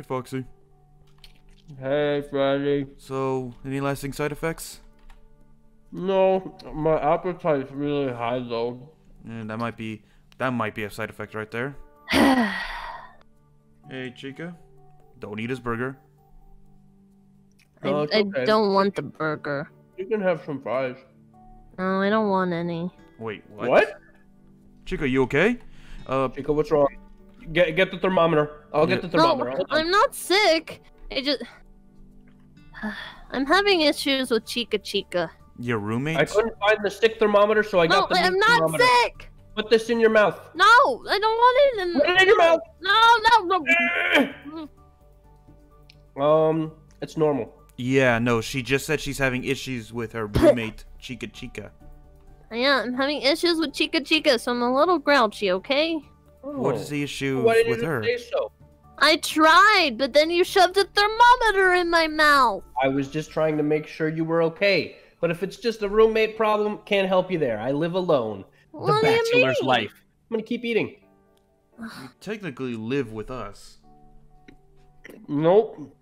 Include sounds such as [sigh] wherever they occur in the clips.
Hey, Foxy. Hey, Freddy. So, any lasting side effects? No, my appetite's really high though. And that might be that might be a side effect right there. [sighs] hey, Chica. Don't eat his burger. I, No, it's I okay. don't want the burger. You can have some fries. No, I don't want any. Wait, what? What? Chica, you okay? Uh, Chico, what's wrong? Get get the thermometer. I'll get the thermometer. No, I'm not sick. I just. [sighs] I'm having issues with Chica Chica. your roommate? I couldn't find the stick thermometer, so I No, got the No, I'm not thermometer. sick. Put this in your mouth. No, I don't want it in. Put it in your mouth. No, no, no. [sighs] Um, it's normal. Yeah, no, she just said she's having issues with her roommate, [laughs] Chica Chica. Yeah, I'm having issues with Chica Chica, so I'm a little grouchy. Okay. What is the issue oh, Why didn't with her? say so? I tried, but then you shoved a thermometer in my mouth. I was just trying to make sure you were okay. But if it's just a roommate problem, can't help you there. I live alone. The What do you bachelor's mean? life. I'm gonna keep eating. [sighs] You technically live with us. Nope.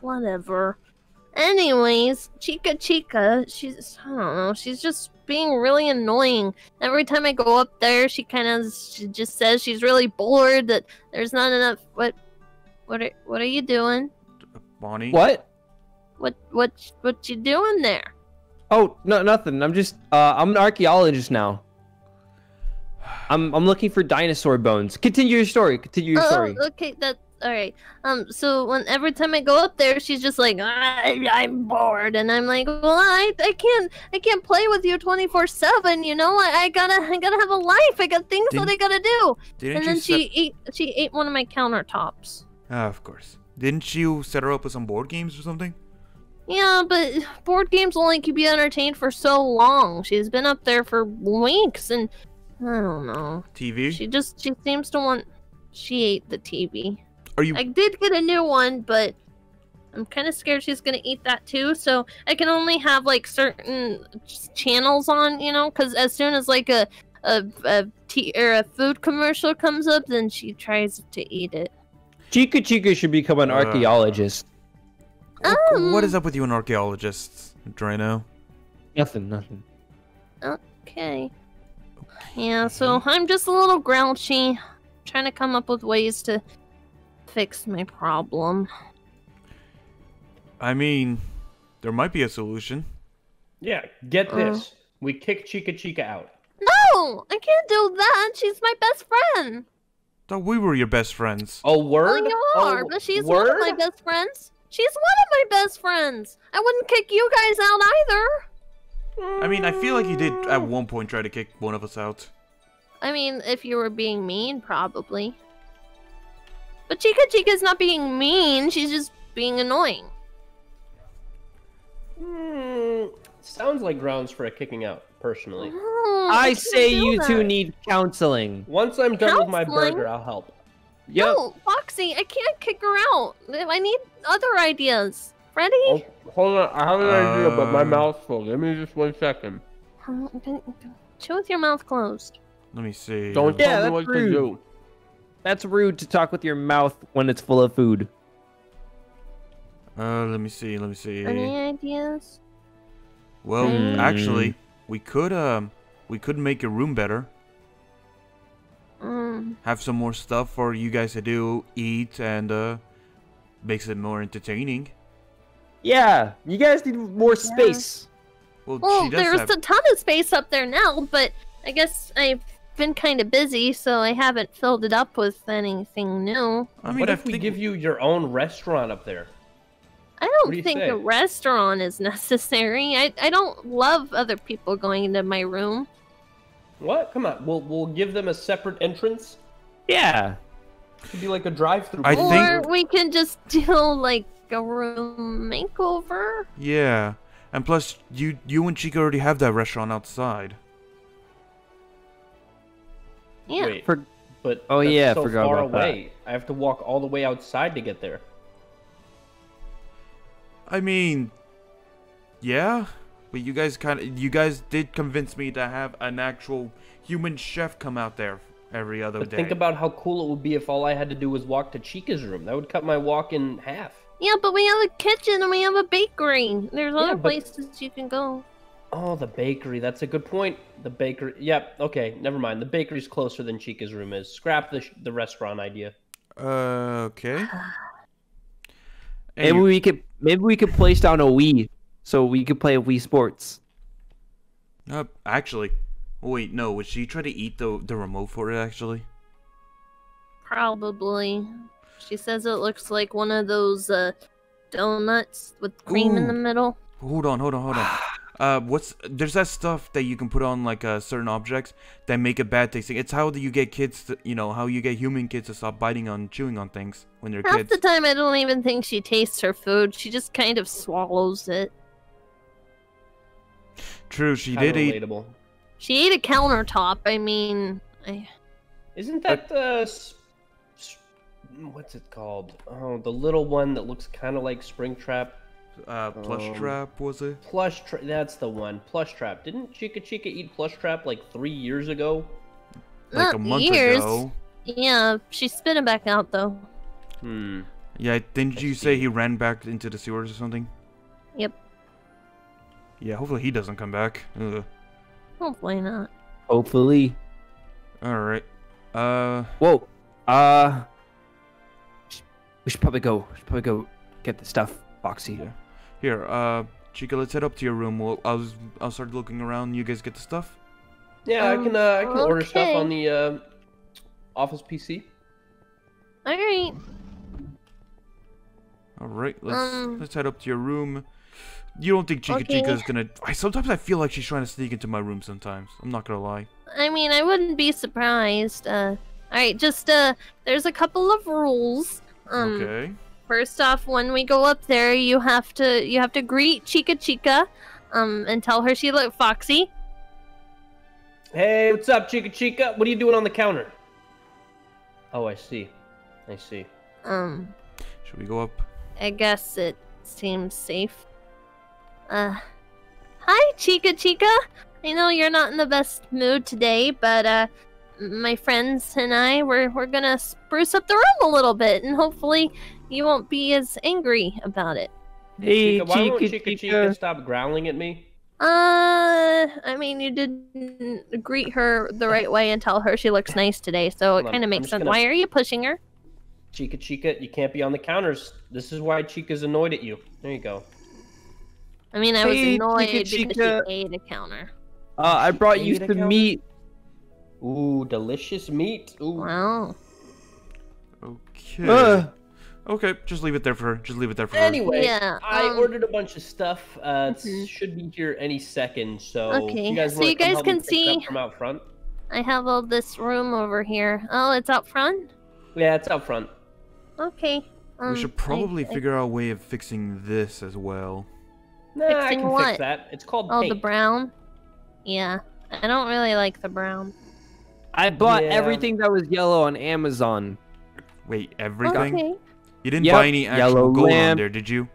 Whatever. Anyways, Chica Chica, she's I don't know, she's just being really annoying. Every time I go up there, she kind of she just says she's really bored that there's not enough. What, what are what are you doing? Bonnie? What? What what what you doing there? Oh, no, nothing. I'm just, uh, I'm an archaeologist now. I'm, I'm looking for dinosaur bones. Continue your story. Continue your Oh, story. okay, that all right. Um, so when every time I go up there, she's just like, I, I'm bored, and I'm like, well, I, I can't, I can't play with you 24 seven. You know, I, I gotta, I gotta have a life. I got things Didn't- that I gotta do. Didn't and then she ate, she ate one of my countertops. Ah, of course. Didn't you set her up with some board games or something? Yeah, but board games only keep you entertained for so long. She's been up there for weeks, and I don't know. TV? She just, she seems to want. She ate the TV. Are you I did get a new one, but I'm kind of scared she's gonna eat that too. So I can only have like certain channels on, you know, because as soon as like a a a tea or a food commercial comes up, then she tries to eat it. Chica Chica should become an Uh. archaeologist. Wh- what Um. is up with you and archaeologists, Drano? Nothing, nothing. Okay. Yeah. So I'm just a little grouchy, trying to come up with ways to fix my problem. I mean, there might be a solution. Yeah, get Uh. this. We kick Chica Chica out. No, I can't do that. She's my best friend. Thought we were your best friends. Oh, word? Well, you are, Oh, but she's word? one of my best friends. She's one of my best friends. I wouldn't kick you guys out either. I mean, I feel like you did at one point try to kick one of us out. I mean, if you were being mean, probably. But Chica Chica's not being mean. She's just being annoying. Hmm, sounds like grounds for a kicking out, personally. Oh, I say do you two need counseling. Once I'm done with my burger, I'll help. Yep. No, Foxy, I can't kick her out. I need other ideas. Freddy? Oh, hold on, I have an idea, but my Uh. mouth's full. Give me just one second. Chew with your mouth closed. Let me see. Don't Yeah, tell me what rude. to do. That's rude to talk with your mouth when it's full of food. Uh, let me see. Let me see. Any ideas? Well, Hmm. actually, we could um, we could make your room better. Um, Have some more stuff for you guys to do, eat, and uh, makes it more entertaining. Yeah, you guys need more space. Well, well, she does there's have. a ton of space up there now, but I guess I've been kind of busy, so I haven't filled it up with anything new. I mean, what I if we think give you your own restaurant up there? I don't do think say? a restaurant is [laughs] necessary. I, I don't love other people going into my room. What? Come on, we'll we'll give them a separate entrance. Yeah. It Could be like a drive-through. I or think- we can just [laughs] do like a room makeover. Yeah, and plus, you you and Chica already have that restaurant outside. Yeah. Wait, For- but Oh, that's yeah, I so forgot far about that. away. I have to walk all the way outside to get there. I mean, yeah, but you guys kind of you guys did convince me to have an actual human chef come out there every other But day. think about how cool it would be if all I had to do was walk to Chica's room. That would cut my walk in half. Yeah, but we have a kitchen and we have a bakery. There's Yeah, other but- places you can go. Oh, the bakery. That's a good point. The bakery. Yep. Okay. Never mind. The bakery's closer than Chica's room is. Scrap the sh- the restaurant idea. Uh, okay. Maybe Any- we could maybe we could place down a Wii, so we could play a Wii Sports. Uh, actually, wait, no. Would she try to eat the the remote for it? Actually, Probably. She says it looks like one of those uh, donuts with cream in the middle. hold on, hold on, hold on. [sighs] [sighs] Uh, what's there's that stuff that you can put on like uh, certain objects that make it bad tasting. It's how do you get kids to, you know, how you get human kids to stop biting on chewing on things when they're Half kids. the time, I don't even think she tastes her food. She just kind of swallows it. True, she Kinda did eat. relatable. She ate a countertop. I mean, I, Isn't that the s- s- what's it called? Oh, the little one that looks kind of like Springtrap. Uh, plush Um, trap was it? Plush Trap. That's the one. Plush Trap. Didn't Chica Chica eat Plush Trap like three years ago? Like a month years. ago. Yeah, she spit it back out though. Hmm. Yeah, didn't I you say he ran back into the sewers or something? Yep. Yeah, hopefully he doesn't come back. Ugh. Hopefully not. Hopefully. All right. Uh, Whoa. Uh. We should probably go. We should probably go get the stuff, Foxy. Yeah. Here, uh, Chica, let's head up to your room. We'll, I'll, I'll start looking around. You guys get the stuff. Yeah, I Um, can. Uh, I can order stuff on the uh, office PC. All right. All right, let's Um, let's head up to your room. You don't think Chica okay. Chica's gonna? I sometimes I feel like she's trying to sneak into my room. Sometimes I'm not gonna lie. I mean, I wouldn't be surprised. Uh, all right, just uh, there's a couple of rules. Um, okay. First off, when we go up there, you have to you have to greet Chica Chica, um, and tell her she look foxy. Hey, what's up, Chica Chica? What are you doing on the counter? Oh, I see. I see. Um, Should we go up? I guess it seems safe. Uh, hi, Chica Chica. I know you're not in the best mood today, but uh, my friends and I we're we're gonna spruce up the room a little bit, and hopefully you won't be as angry about it. Hey, Chica, why won't Chica, Chica Chica Chica. stop growling at me? Uh, I mean, you didn't greet her the right way and tell her she looks nice today, so it kind of makes sense. gonna- Why are you pushing her? Chica Chica, you can't be on the counters. This is why Chica's annoyed at you. There you go. I mean, I was Hey, annoyed Chica because she ate a counter. Uh, I brought you some cow? meat. Ooh, delicious meat. Ooh. Wow. Okay. Uh, Okay, just leave it there for her. Just leave it there for her. Anyway, Yeah, I um, ordered a bunch of stuff. Uh, it Mhm. should be here any second. So, Okay, you guys so you guys can pick it up see- from out front. I have all this room over here. Oh, it's out front? Yeah, it's out front. Okay. Um, we should probably I- figure out a way of fixing this as well. Nah, I can what? fix that. It's called Oh, paint. the brown? Yeah. I don't really like the brown. I bought Yeah. everything that was yellow on Amazon. Wait, everything? Okay. You didn't Yep, buy any actual yellow gold on there, did you?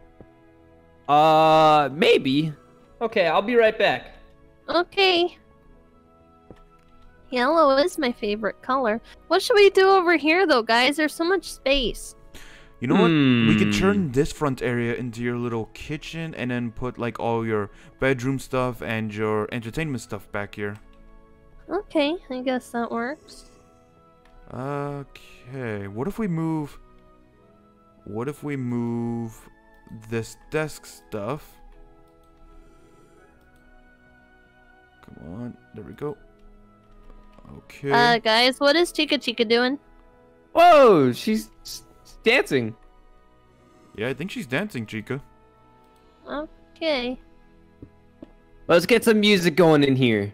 Uh, maybe. Okay, I'll be right back. Okay. Yellow is my favorite color. What should we do over here, though, guys? There's so much space. You know what? We could Hmm. turn this front area into your little kitchen and then put like all your bedroom stuff and your entertainment stuff back here. Okay, I guess that works. Okay, what if we move... What if we move this desk stuff? Come on, there we go. Okay. Uh, guys, what is Chica Chica doing? Whoa, she's dancing. yeah, I think she's dancing, Chica. Okay. Let's get some music going in here.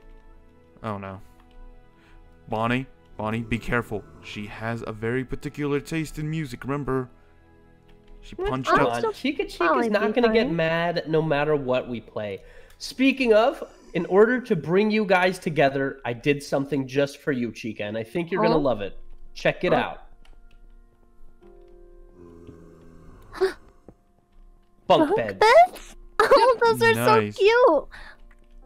Oh no. Bonnie, Bonnie, be careful. She has a very particular taste in music, remember? She punched I'm out. on, still Chica is not gonna get fine. mad no matter what we play. Speaking of, in order to bring you guys together, I did something just for you, Chica, and I think you're gonna Oh. love it. Check it Oh. out. [gasps] Bunk beds. beds? [laughs] Oh, those are Nice. so cute.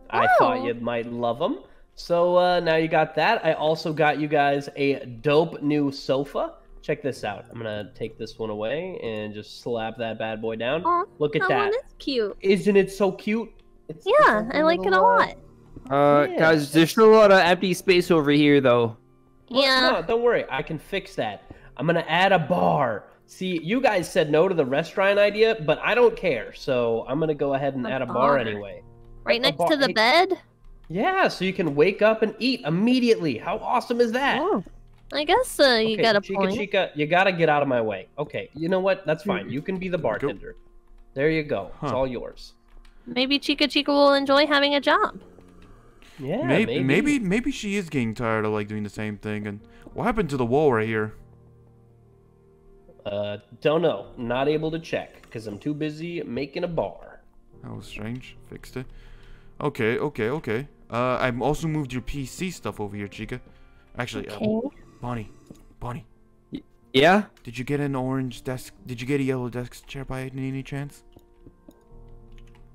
I thought Oh. you might love them. So uh, now you got that. I also got you guys a dope new sofa. Check this out. I'm gonna take this one away and just slap that bad boy down. Aw, Look at that that. one is cute. Isn't it so cute? It's, it's Yeah, I like it a little, uh, lot. Uh, Yeah. guys, there's still a lot of empty space over here, though. Yeah. No, don't worry. I can fix that. I'm gonna add a bar. See, you guys said no to the restaurant idea, but I don't care. So I'm gonna go ahead and A add a bar bar. anyway. Right a next bar- to the hey- bed. Yeah, so you can wake up and eat immediately. How awesome is that? Oh, I guess uh, you Okay, got a Chica point. Chica, you gotta get out of my way. Okay, you know what? That's fine. You can be the bartender. There you go. It's all yours. Maybe Chica Chica will enjoy having a job. Yeah, maybe, maybe. maybe maybe she is getting tired of like doing the same thing. And what happened to the wall right here? Uh, don't know. Not able to check because I'm too busy making a bar. That was strange. Fixed it. Okay, okay, okay. Uh, I've also moved your PC stuff over here, Chica. Actually, uh, Okay. Bonnie, Bonnie, Yeah? did you get an orange desk? Did you get a yellow desk chair by any, any chance?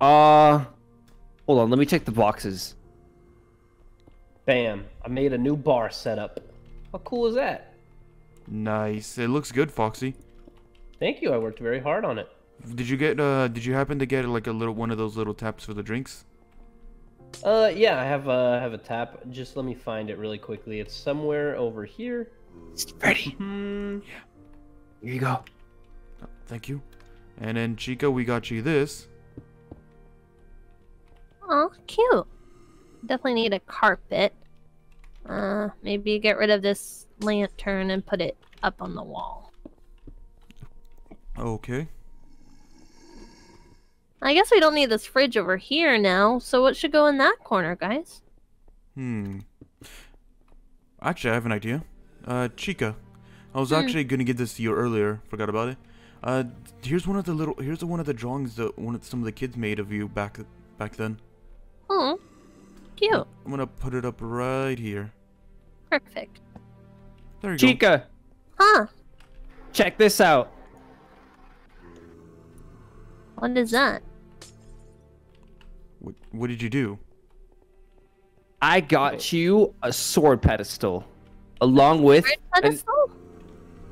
Uh, hold on, let me check the boxes. Bam! I made a new bar setup. How cool is that? Nice. It looks good, Foxy. Thank you. I worked very hard on it. Did you get uh? Did you happen to get like a little one of those little taps for the drinks? Uh, yeah, I have uh, have a tap. Just let me find it really quickly. It's somewhere over here. Ready? Hmm. Here you go. Oh, thank you. And then Chica, we got you this. Oh, cute. Definitely need a carpet. Uh, maybe get rid of this lantern and put it up on the wall. Okay. I guess we don't need this fridge over here now, so what should go in that corner, guys? Hmm. Actually, I have an idea. Uh, Chica, I was Hmm. actually gonna give this to you earlier. Forgot about it. Uh, here's one of the little. Here's one of the drawings that one of some of the kids made of you back back then. Oh, cute. I'm gonna put it up right here. Perfect. There you go. Chica, Huh, check this out. What is that? What, what did you do? I got you a sword pedestal, along with Bird an,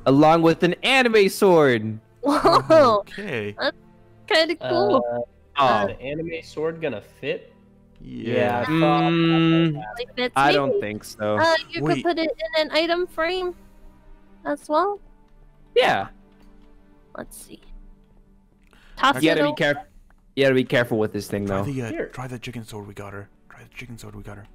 along with an anime sword. Whoa, Okay. That's kind of cool. Uh, Oh, the anime sword gonna fit? Yeah. I thought- mm, like fits I don't think so. Uh, you Wait. could put it in an item frame as well. yeah, Let's see. Toss you gotta be careful. You gotta be careful with this thing, Try though. the uh, try the chicken sword we got her. Try the chicken sword we got her.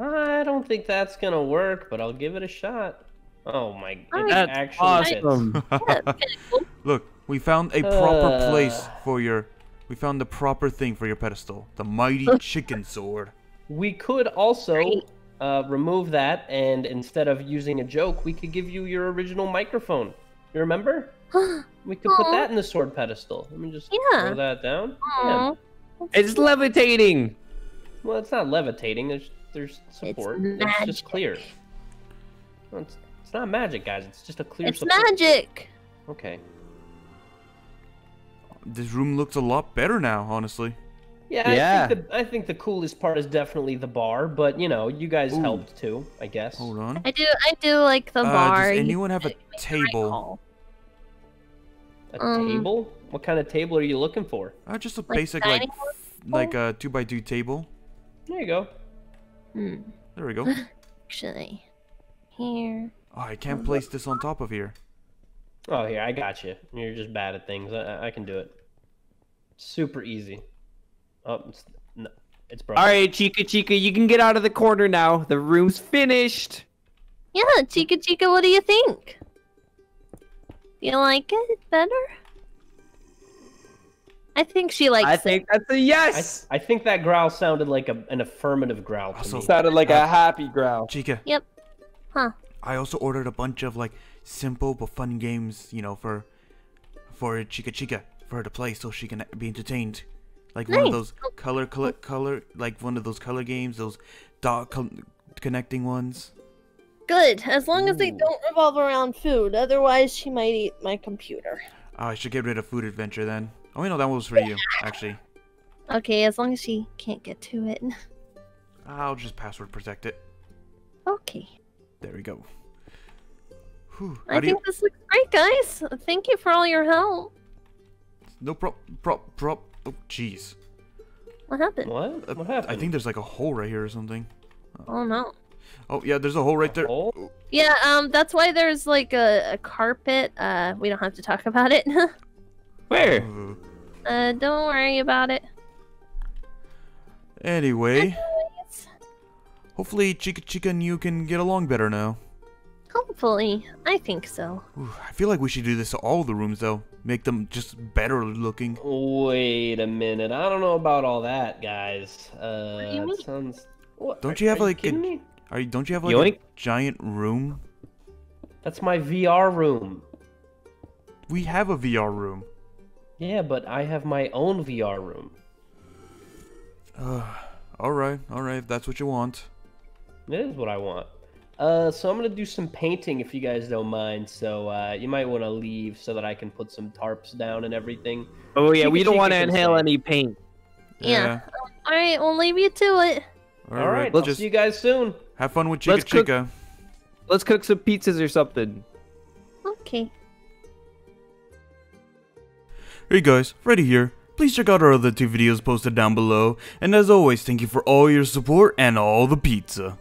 I don't think that's gonna work, but I'll give it a shot. Oh my! god, That's actually awesome. [laughs] Yeah, it's kinda cool. Look, we found a proper place Uh. for your. We found the proper thing for your pedestal. The mighty [laughs] chicken sword. We could also uh, remove that, and instead of using a joke, we could give you your original microphone. You remember? [gasps] [gasps] We could put that in the sword pedestal. Let me just Yeah. throw that down. Yeah. Aw, It's levitating. Well, it's not levitating. There's there's support. It's, magic. just clear. Well, it's, it's not magic, guys. It's just a clear It's support. magic. Okay. This room looks a lot better now, honestly. Yeah, I, Yeah. think the, I think the coolest part is definitely the bar, but you know, you guys Ooh. helped too, I guess. Hold on. I do. I do like the Uh, bar. does anyone have a make the table? Call. A Um, table? What kind of table are you looking for? Uh, just a Like basic like f- like a two by two table. There you go. Hmm. There we go. [laughs] Actually, here. Oh, I can't place this on top of here. Oh, here, I got you. You're just bad at things. I, I- I can do it. Super easy. Oh, it's, no, it's broken. All right, Chica Chica, you can get out of the corner now. The room's finished. Yeah, Chica Chica, what do you think? You like it better? I think she likes I it. think that's a I, yes. I think that growl sounded like a, an affirmative growl to Also- me. Sounded like a happy growl. Chica. Yep. Huh. I also ordered a bunch of like simple but fun games, you know, for for Chica Chica for her to play so she can be entertained. Like one of those color color color like one of those color games, those dot connecting ones. Good, as long as they don't revolve around food. Otherwise, she might eat my computer. Oh, I should get rid of Food Adventure then. Oh, wait, no, that one was for you, [laughs] actually. Okay, as long as she can't get to it. I'll just password protect it. Okay. There we go. Whew. I How do you- think this looks great, guys. Thank you for all your help. No prop, prop, prop. Oh, jeez. What happened? What? Uh, What happened? I think there's like a hole right here or something. Oh no. Oh, yeah, there's a hole right there. hole? Yeah, um, that's why there's like a, a carpet. Uh, we don't have to talk about it. [laughs] Where? Uh, uh, don't worry about it. anyway, Anyways, hopefully Chica Chica and you can get along better now. Hopefully, I think so. Ooh, I feel like we should do this to all the rooms though. Make them just better looking. Wait a minute. I don't know about all that, guys. Uh, do you mean? Sounds... What, don't are- you have, are like, a- me? Are you, don't you have like Yoink. a giant room? That's my VR room. We have a VR room. Yeah, but I have my own VR room. Uh, all right, all right. If that's what you want. It is what I want. Uh, so I'm gonna do some painting if you guys don't mind. So uh, you might want to leave so that I can put some tarps down and everything. Oh yeah, Chica we don't want to inhale any paint. Yeah. All right, we'll leave you to it. All All right, right. I'll Just see you guys soon. Have fun with Chica Let's cook- Chica. Let's cook some pizzas or something. Okay. Hey guys, Freddy here. Please check out our other two videos posted down below. And as always, thank you for all your support and all the pizza.